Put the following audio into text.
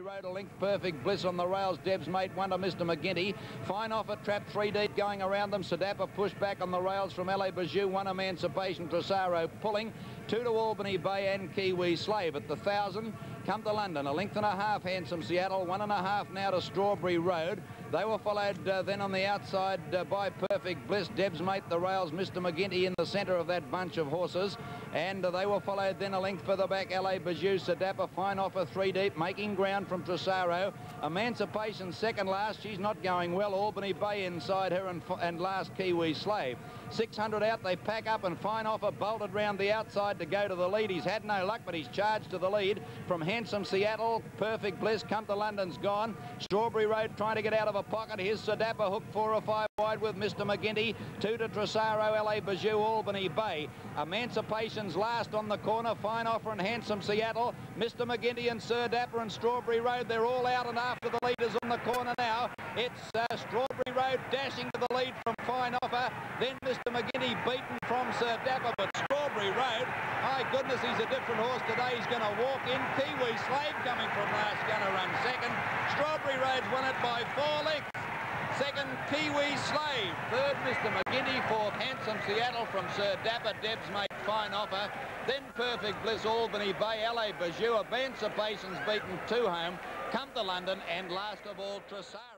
Road a link, perfect bliss on the rails. Deb's mate one to Mr. McGinty. Fine off trap three deep going around them. Sir Dapper pushed back on the rails from LA Bijou. One Emancipation Tressaro pulling. Two to Albany Bay and Kiwi Slave at the thousand. Come to London, a length and a half, Handsome Seattle, one and a half now to Strawberry Road. They were followed uh, then on the outside uh, by Perfect Bliss, Deb's mate, the rails, Mr. McGinty in the centre of that bunch of horses. And uh, they were followed then a length further back, LA Bijou, Sir Dapper, fine offer, three deep, making ground from Tresaro. Emancipation second last, she's not going well. Albany Bay inside her and, and last Kiwi Slave. 600 out, they pack up and fine offer, bolted round the outside to go to the lead. He's had no luck, but he's charged to the lead from Handsome Seattle. Perfect Bliss, come to London's gone. Strawberry Road trying to get out of a pocket. Here's Sir Dapper, hook four or five wide with Mr. McGinty. Two to Tressaro, LA Bijou, Albany Bay. Emancipation's last on the corner. Fine offer and Handsome Seattle. Mr. McGinty and Sir Dapper and Strawberry Road. They're all out and after the leaders on the corner now. It's uh, Strawberry Road dashing to the lead from Fine Offer. Then Mr. McGinty beaten from Sir Dapper, but Strawberry Road, goodness, he's a different horse today. He's going to walk in. Kiwi Slave coming from last, going to run second. Strawberry Road's won it by four lengths. Second, Kiwi Slave. Third, Mr. McGinty. Fourth, Handsome Seattle from Sir Dapper. Deb's mate, fine offer. Then Perfect Bliss, Albany Bay, LA Bijou. Emancipation's beaten two home. Come to London. And last of all, Tressaro.